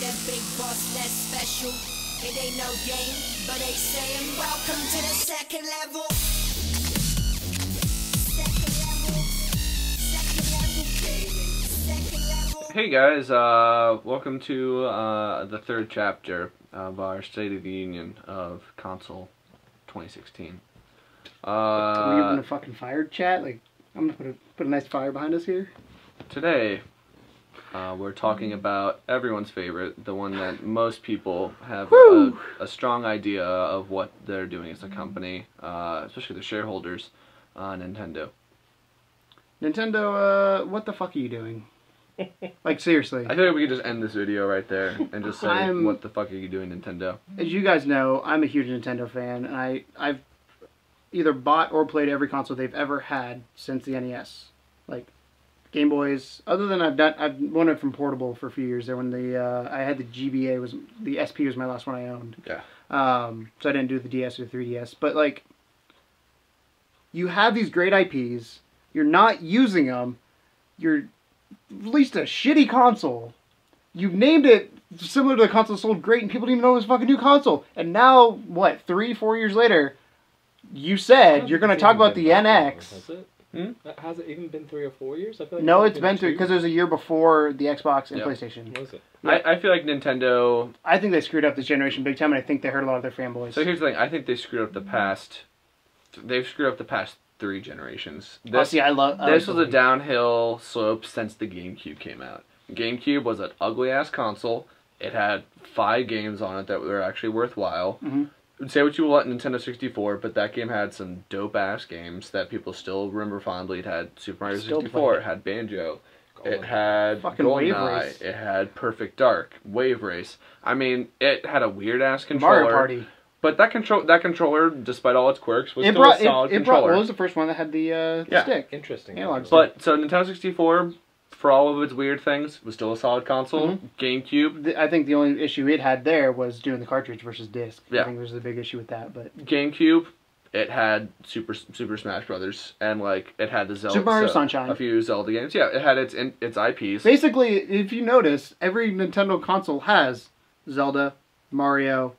that big boss that's special. It ain't no game, but they saying welcome to the second level. Second level. Second level, baby. Second level. Hey guys, uh, welcome to uh, the third chapter of our State of the Union of Console 2016. Are we even Uh, a fucking fired chat? Like, I'm gonna put a put a nice fire behind us here. today, uh, we're talking about everyone's favorite, the one that most people have a, a strong idea of what they're doing as a company, uh, especially the shareholders, uh, Nintendo. Nintendo, uh, what the fuck are you doing? like seriously, I feel like we could just end this video right there and just say, I'm- what the fuck are you doing, Nintendo? as you guys know, I'm a huge Nintendo fan, and I I've either bought or played every console they've ever had since the NES, like Game Boys. Other than I've done, I've wanted from portable for a few years there when the uh, I had the GBA was the SP was my last one I owned. Yeah. Um, so I didn't do the DS or the 3DS, but like, you have these great IPs, you're not using them, you're released a shitty console. You've named it similar to the console sold great, and people didn't even know it was a fucking new console. And now, what? Three, four years later, you said you're going to talk about been the that long, NX. Has it? Hmm? Uh, Has it even been three or four years? I feel like No, only it's been through two. because there's a year before the Xbox and Yeah. PlayStation. Was it? Yeah. I, I feel like Nintendo I think they screwed up this generation big time, and I think they hurt a lot of their fanboys. So here's the thing. I think they screwed up the past. They've screwed up the past three generations. oh, This, see, I love. I this was a downhill slope since the GameCube came out. GameCube was an ugly ass console. It had five games on it that were actually worthwhile. Mhm. Say what you will at Nintendo 64, but that game had some dope ass games that people still remember fondly. It had Super Mario Still 64. play It had Banjo. Golden. It had Fucking Wave GoldenEye. Race. It had Perfect Dark, Wave Race. I mean, it had a weird ass controller. Mario Party. But that control that controller, despite all its quirks, was It still brought, a solid it, it brought. controller. What was the first one that had the, uh, the Yeah. stick? Interesting. Analog but so Nintendo 64, for all of its weird things, was still a solid console. Mm-hmm. GameCube, The- I think the only issue it had there was doing the cartridge versus disc. Yeah. I think was the big issue with that. But GameCube, it had Super Super Smash Brothers, and like it had the Zelda, Super Mario so- Sunshine. a few Zelda games. Yeah, it had its in, its IPs. basically, if you notice, every Nintendo console has Zelda, Mario.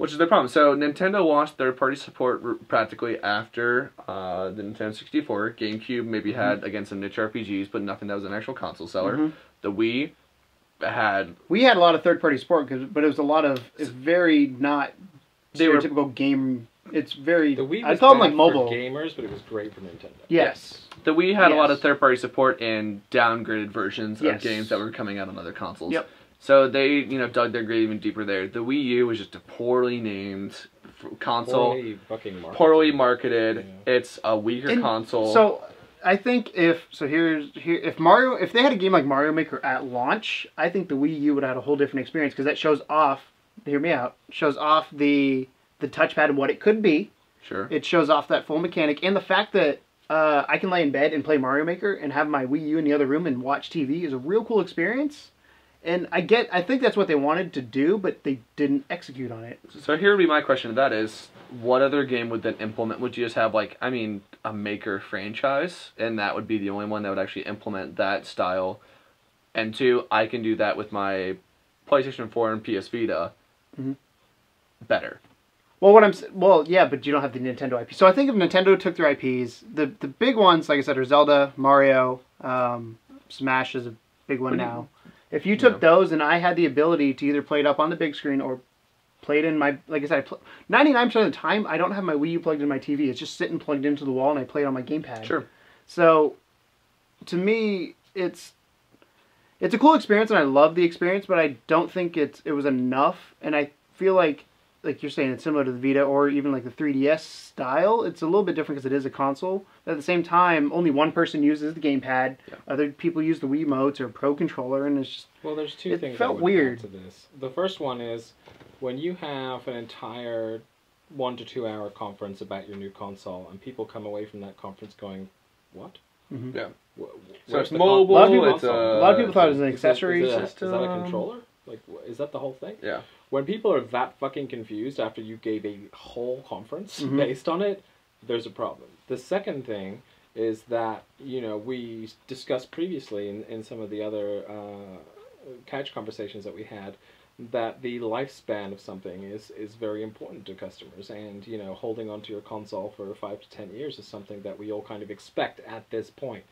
Which is the problem. So Nintendo lost third-party support r- practically after uh, the Nintendo 64. GameCube maybe Mm-hmm. had against some niche RPGs, but nothing that was an actual console seller. Mhm. The Wii had We had a lot of third-party support, 'cause- but it was a lot of it's very not They were- stereotypical game. It's very. the Wii I was call them like mobile. for gamers, but it was great for Nintendo. Yes. the Wii had a lot of third-party support and downgraded versions Yes. of games that were coming out on other consoles. Yep. So they, you know, dug their grave even deeper there. The Wii U was just a poorly named console, Poorly fucking marketed. poorly marketed. Yeah. It's a weaker And console. So I think if so here's here if Mario if they had a game like Mario Maker at launch, I think the Wii U would have had a whole different experience because that shows off. Hear me out. Shows off the the touchpad and what it could be. sure. It shows off that full mechanic and the fact that uh, I can lay in bed and play Mario Maker and have my Wii U in the other room and watch TV is a real cool experience. And I get, I think that's what they wanted to do, but they didn't execute on it. So here would be my question to that is, what other game would then implement? Would you just have like, I mean, a Maker franchise, and that would be the only one that would actually implement that style? And two, I can do that with my PlayStation 4 and PS Vita. Mhm. Better. Well, what I'm well, yeah, but you don't have the Nintendo IP. So I think if Nintendo took their IPs, the the big ones, like I said, are Zelda, Mario, um, Smash is a big one What do you- now. If you took Yeah. those and I had the ability to either play it up on the big screen or play it in my, like I said, ninety nine percent of the time I don't have my Wii U plugged in my TV. It's just sitting plugged into the wall and I play it on my gamepad. Sure. So, to me, it's it's a cool experience and I love the experience, but I don't think it's it was enough. And I feel like like you're saying it's similar to the Vita or even like the 3DS style. It's a little bit different because it is a console. But at the same time, only one person uses the gamepad. Yeah. Other people use the Wiimotes or Pro controller, and it's just Well, there's two It things. felt I would weird. to this. The first one is when you have an entire one to two hour conference about your new console, and people come away from that conference going, "What? Mhm. Yeah. Wh- So where's it's the con- mobile. A lot of people- it's a lot of people thought it was an Is that- accessory is that- Is that a controller? Like, is that the whole thing? Yeah. When people are that fucking confused after you gave a whole conference Mhm. based on it, there's a problem. The second thing is that you know we discussed previously in, in some of the other uh, couch conversations that we had that the lifespan of something is is very important to customers and you know holding onto your console for 5 to 10 years is something that we all kind of expect at this point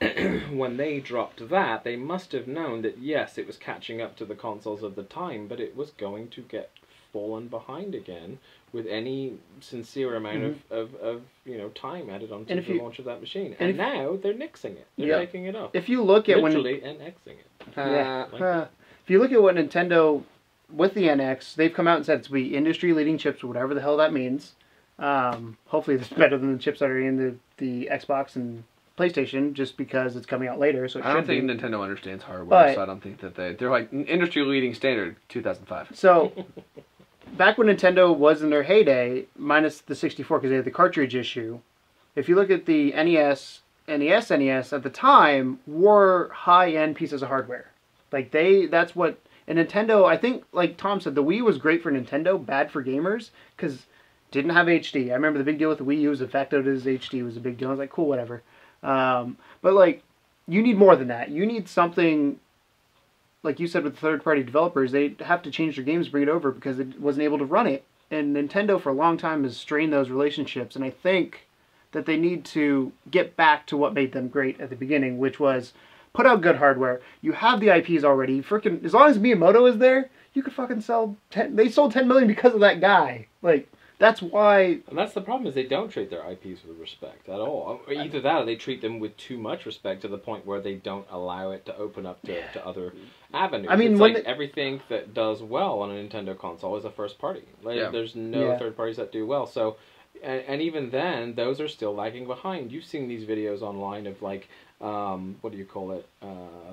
when they dropped that they must have known that yes it was catching up to the consoles of the time but it was going to get fallen behind again with any sincere amount of, of, of you know time added onto the you- launch of that machine and and, now they're nixing it they're Yeah. taking it up If you look at when literally and Xing it Yeah. like Uh, if you look at what Nintendo with the NX, they've come out and said it's be industry leading chips, whatever the hell that means. Um, hopefully, it's better than the chips that are in the, the Xbox and PlayStation, just because it's coming out later. So it I don't think be. Nintendo understands hardware, But- so I don't think that they they're like industry leading standard 2005. So, back when Nintendo was in their heyday, minus the 64 because they had the cartridge issue, if you look at the NES and the SNES at the time, were high end pieces of hardware. Like they, that's what. And Nintendo, I think, like Tom said, the Wii was great for Nintendo, bad for gamers because didn't have HD. I remember the big deal with the Wii U was the fact that it was HD was a big deal. I was like, cool, whatever. Um, but like, you need more than that. You need something like you said with third party developers, they have to change their games bring it over because it wasn't able to run it. And Nintendo for a long time has strained those relationships. And I think that they need to get back to what made them great at the beginning, which was put out good hardware. You have the IPs already. Freaking as long as Miyamoto is there, you could fucking sell ten. They sold ten million because of that guy. Like that's why. And that's the problem is they don't treat their IPs with respect at all. Either that or they treat them with too much respect to the point where they don't allow it to open up to, to other avenues. I mean, it's like they- everything that does well on a Nintendo console is a first party. Like, Yeah. There's no Yeah. third parties that do well. So, and, and even then, those are still lagging behind. You've seen these videos online of like, um, what do you call it? Uh,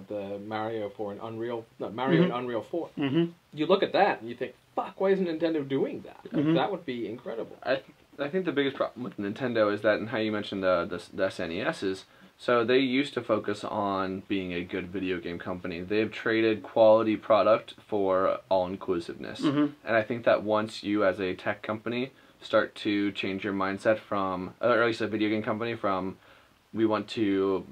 the Mario for an Unreal, no, Mario and Unreal 4. Mm-hmm. You look at that and you think, fuck, why isn't Nintendo doing that? Like, Mhm. That would be incredible. I I think the biggest problem with Nintendo is that, and how you mentioned the the, the SNES is, so they used to focus on being a good video game company. They've traded quality product for all inclusiveness, Mhm. and I think that once you as a tech company start to change your mindset from, or at least a video game company from, we want to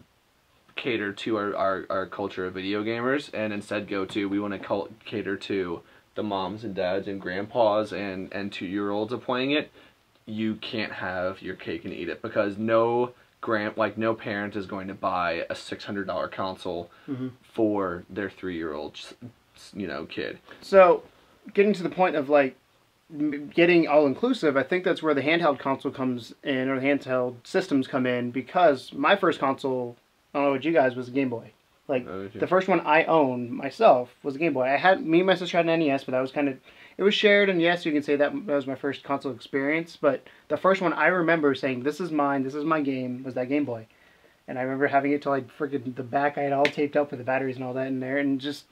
cater to our, our, our culture of video gamers and instead go to we want to cater to the moms and dads and grandpas and, and two year olds are playing it you can't have your cake and eat it because no grant like no parent is going to buy a six hundred dollar console Mhm. for their three year old you know kid. So, getting to the point of like getting all inclusive, I think that's where the handheld console comes in, or the handheld systems come in, because my first console, I don't know what you guys, was a Game Boy. Like Oh, the first one I owned myself was a Game Boy. I had me and my sister had an NES, but that was kind of it was shared, and yes, you can say that that was my first console experience. But the first one I remember saying, "This is mine. This is my game," was that Game Boy. And I remember having it till I freaking the back. I had all taped up with the batteries and all that in there, and just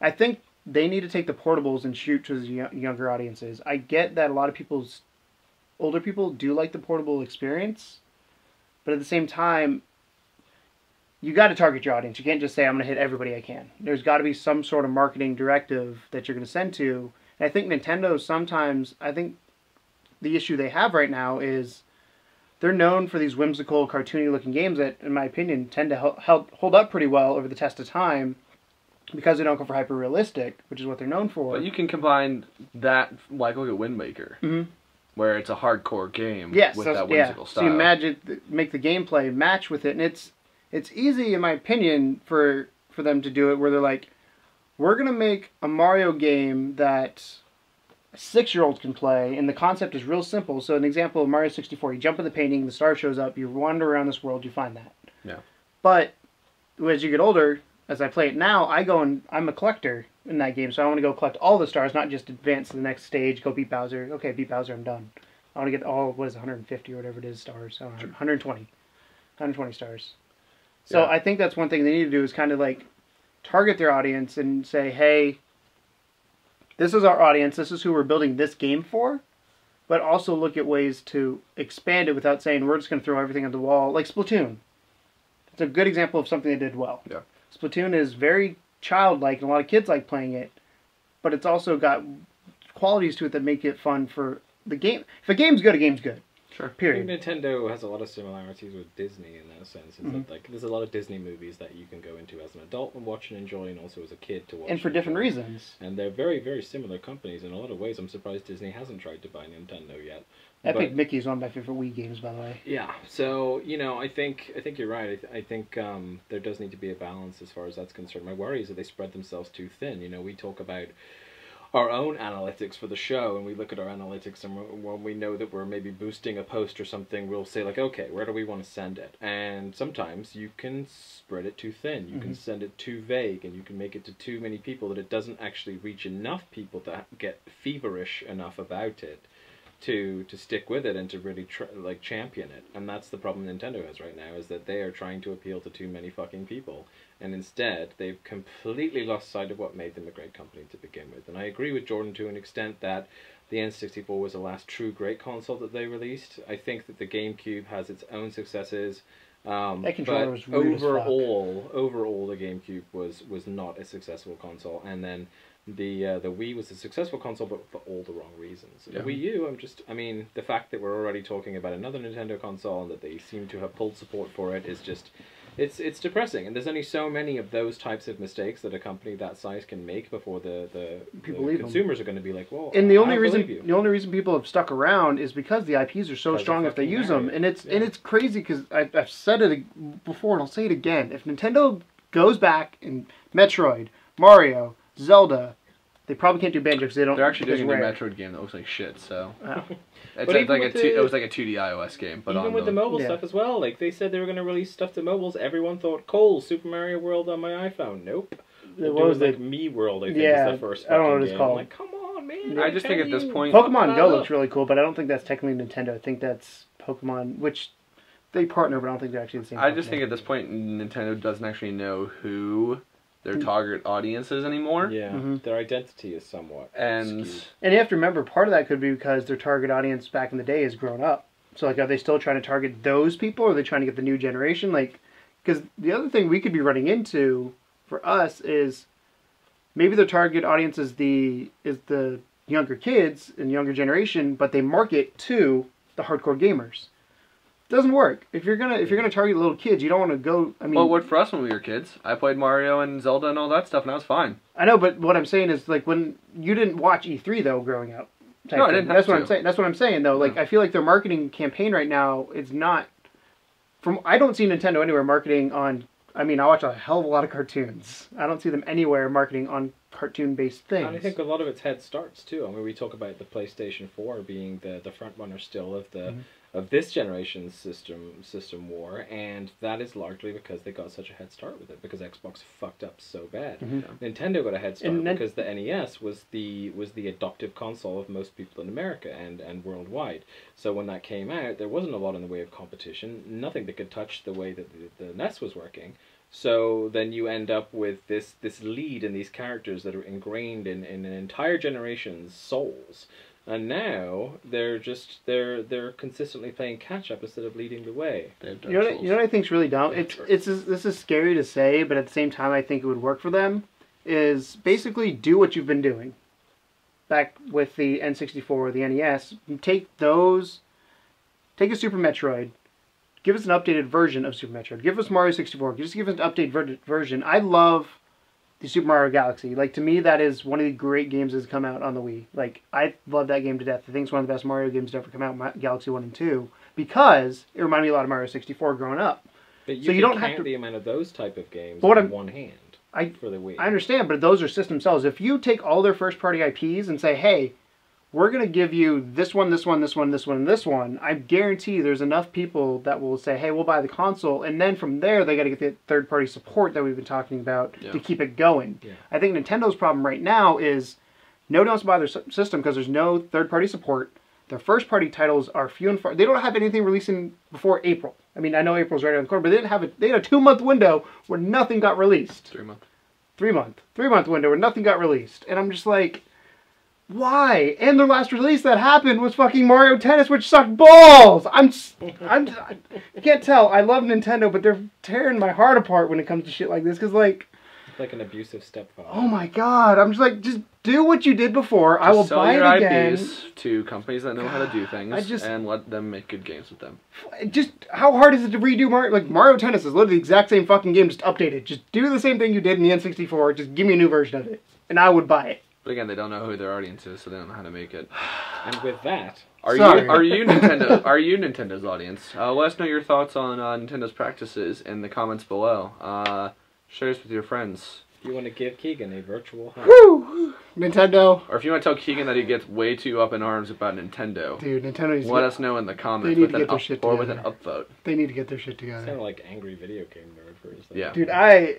I think they need to take the portables and shoot to the younger audiences. I get that a lot of people's older people do like the portable experience, but at the same time, you got to target your audience. You can't just say I'm going to hit everybody I can. There's got to be some sort of marketing directive that you're going to send to. And I think Nintendo sometimes, I think the issue they have right now is they're known for these whimsical, cartoony looking games that, in my opinion, tend to hel- help hold up pretty well over the test of time because they don't go for hyper realistic, which is what they're known for. But you can combine that like look at Wind Waker, Mhm. where it's a hardcore game Yes, with so, that yeah. whimsical So style. you imagine make the gameplay match with it, and it's it's easy in my opinion for for them to do it where they're like, we're gonna make a Mario game that six year olds can play, and the concept is real simple. So an example of Mario sixty four, you jump in the painting, the star shows up, you wander around this world, you find that. Yeah. But as you get older, as I play it now, I go and I'm a collector in that game, so I want to go collect all the stars, not just advance to the next stage, go beat Bowser. Okay, beat Bowser, I'm done. I want to get all what is it, 150 or whatever it is stars. I don't know, 120, 120 stars. So Yeah. I think that's one thing they need to do is kind of like target their audience and say, hey, this is our audience. This is who we're building this game for. But also look at ways to expand it without saying we're just going to throw everything at the wall, like Splatoon. It's a good example of something they did well. Yeah. Splatoon is very childlike, and a lot of kids like playing it, but it's also got qualities to it that make it fun for the game. If a game's good, a game's good. Sure. I think Period. Nintendo has a lot of similarities with Disney in that sense. Is Mm-hmm. that, like there's a lot of Disney movies that you can go into as an adult and watch and enjoy, and also as a kid to watch. And for different enjoy. reasons. And they're very, very similar companies in a lot of ways. I'm surprised Disney hasn't tried to buy Nintendo yet. Epic But- Mickey is one of my favorite Wii games, by the way. Yeah. So you know, I think I think you're right. I, th- I think um, there does need to be a balance as far as that's concerned. My worry is that they spread themselves too thin. You know, we talk about our own analytics for the show, and we look at our analytics, and when- we know that we're maybe boosting a post or something, we'll say like, okay, where do we want to send it? And sometimes you can spread it too thin. You can mm-hmm. send it too vague, and you can make it to too many people that it doesn't actually reach enough people to get feverish enough about it to to stick with it and to really tr- like champion it. And that's the problem Nintendo has right now is that they are trying to appeal to too many fucking people, and instead they've completely lost sight of what made them a great company to begin with. And I agree with Jordan to an extent that the N64 was the last true great console that they released. I think that the GameCube has its own successes. Um, but was weird as fuck. overall, overall, the GameCube was was not a successful console, and then the uh, the Wii was a successful console, but for all the wrong reasons. Yeah. The Wii U, I'm just, I mean, the fact that we're already talking about another Nintendo console and that they seem to have pulled support for it is just, it's it's depressing. And there's only so many of those types of mistakes that a company that size can make before the the, People the consumers are going to be like, well, And the only reason the only reason people have stuck around is because the IPs are so strong if they use them, and it's and it's crazy because I've said it before and I'll say it again. If Nintendo goes back and Metroid, Mario, Zelda, they probably can't do Banjo because they don't. They're actually doing a because new Rare. Metroid game that looks like shit. So Oh. it's But like, a two, the- it was like a 2D iOS game, but Even on with the mobile Yeah. stuff as well, like they said they were going to release stuff to mobiles. Everyone thought, "Cool, Super Mario World on my iPhone." Nope. They're What was doing, like Me World, I think Yeah, is the first. I don't know what it's game. called. I'm like, come on, man. I just think at this point- Pokemon Go looks really cool, but I don't think that's technically Nintendo. I think that's Pokemon, which they partner, but I don't think they're actually the same. I just think at this point Nintendo doesn't actually know who their target audiences anymore. Yeah, Mhm. their identity is somewhat And skewed. And you have to remember, part of that could be because their target audience back in the day has grown up. So, like, are they still trying to target those people, or are they trying to get the new generation? Like, because the other thing we could be running into for us is maybe their target audience is the is the younger kids and younger generation, but they market to the hardcore gamers. Doesn't work. If you're gonna if you're gonna target little kids, you don't want to go. I mean, well, what for us when we were kids? I played Mario and Zelda and all that stuff, and I was fine. I know, but what I'm saying is like when you didn't watch E3 though growing up. type No, I didn't have That's what to. I'm saying. That's what I'm saying though. Like No. I feel like their marketing campaign right now is not. From I don't see Nintendo anywhere marketing on. I mean, I watch a hell of a lot of cartoons. I don't see them anywhere marketing on cartoon-based things. And I think a lot of it's head starts too. I mean, we talk about the PlayStation Four being the the front runner still of the Mm-hmm. Of this generation's system system war, and that is largely because they got such a head start with it because Xbox fucked up so bad. Mhm. Nintendo got a head start And Nin- because the NES was the was the adoptive console of most people in America and and worldwide. So when that came out, there wasn't a lot in the way of competition. Nothing that could touch the way that the, the NES was working. So then you end up with this this lead and these characters that are ingrained in, in an entire generation's souls. And now they're just they're they're consistently playing catch up instead of leading the way. You know, what, you know what I think's really dumb. It's it's this is scary to say, but at the same time, I think it would work for them. Is basically do what you've been doing. Back with the N64 or the NES, take those, take a Super Metroid, give us an updated version of Super Metroid. Give us Mario 64. Just give us an updated ver- version. I love the Super Mario Galaxy. Like to me, that is one of the great games that's come out on the Wii. Like I love that game to death. I think it's one of the best Mario games to ever come out. Ma- Galaxy One and Two because it reminded me a lot of Mario 64 growing up. But you, So you don't have to- the amount of those type of games But on I'm- one hand I for the Wii. I understand, but those are system sells. If you take all their first party IPs and say, hey, we're going to give you this one, this one, this one, this one, and this one, I guarantee there's enough people that will say, hey, we'll buy the console. And then from there, they got to get the third party support that we've been talking about Yeah. to keep it going. Yeah. I think Nintendo's problem right now is nobody wants to buy their system because there's no third party support. Their first party titles are few and far. They don't have anything releasing before April. I mean, I know April's right around the corner, but they didn't have a, they had a two month window where nothing got released Three months. three month three month window where nothing got released and i'm just like why and their last release that happened was fucking mario tennis which sucked balls i'm I'm, i can't tell i love nintendo but they're tearing my heart apart when it comes to shit like this because like like an abusive stepfather. Oh my god! I'm just like, just do what you did before. I will sell buy your it again. IPs to companies that know how to do things I just- and let them make good games with them. Just how hard is it to redo Mario? Like Mario Tennis is literally the exact same fucking game, just updated. Just do the same thing you did in the N64. Just give me a new version of it, and I would buy it. But again, they don't know who their audience is, so they don't know how to make it. And with that, Are Sorry. you are you Nintendo? Are you Nintendo's audience? Uh, let us know your thoughts on uh, Nintendo's practices in the comments below. Uh, share this with your friends, If you want to give Keegan a virtual hug. Woo! Nintendo, or if you want to tell Keegan that he gets way too up in arms about Nintendo, dude. Nintendo needs to let get- us know in the comments need with to an get their up, shit or with an upvote. They need to get their shit Sounded together. like angry video game nerd for a second. Yeah. Dude, I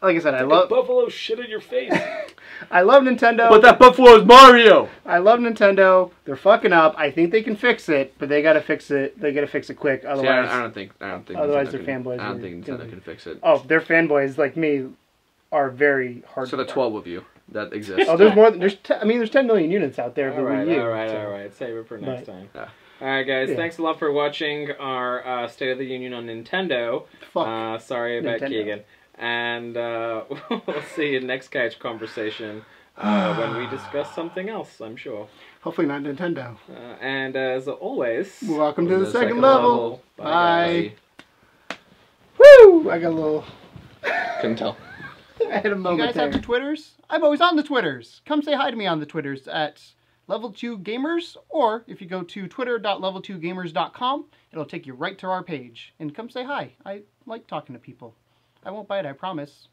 like I said, I Like love a buffalo shit in your face. I love Nintendo. But that Buffalo is Mario. I love Nintendo. They're fucking up. I think they can fix it, but they gotta fix it. They gotta fix it quick. See, I, Otherwise, I don't think I don't think Otherwise Nintendo they're can, fanboys I don't think Nintendo can fix it. oh, their fanboys like me are very hard. So the twelve of you that exist. Oh, there's more. Than, there's. Te- I mean, there's 10 million units out there. all for right, Wii U, all right, so- all right. Save it for next But- time. Yeah. All right, guys. Yeah. Thanks a lot for watching our uh, State of the Union on Nintendo. Fuck. Uh, sorry about Nintendo. Keegan. And uh, we'll see you next couch conversation uh, when we discuss something else, I'm sure. Hopefully not Nintendo. Uh, and as always, Welcome to the, The second, second level. level. Bye. Bye. Woo! I got a little. Couldn't tell. I had a moment You guys there. have the Twitters? I'm always on the Twitters. Come say hi to me on the Twitters at Level2Gamers, or if you go to twitter.level2gamers.com, it'll take you right to our page. And come say hi. I like talking to people. I won't bite, I promise.